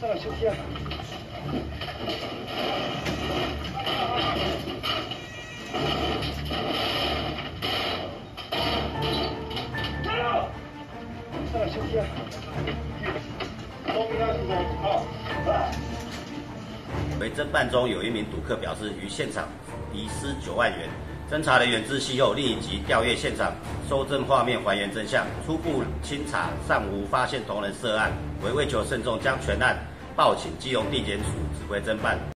上来休息啊。上来休息啊。好，来。为侦办中有一名赌客表示，于现场遗失九万元。侦查人员知悉后，立即调阅现场，搜证画面，还原真相。初步清查，尚无发现同人涉案，为为求慎重，将全案报请金融地检署指挥侦办。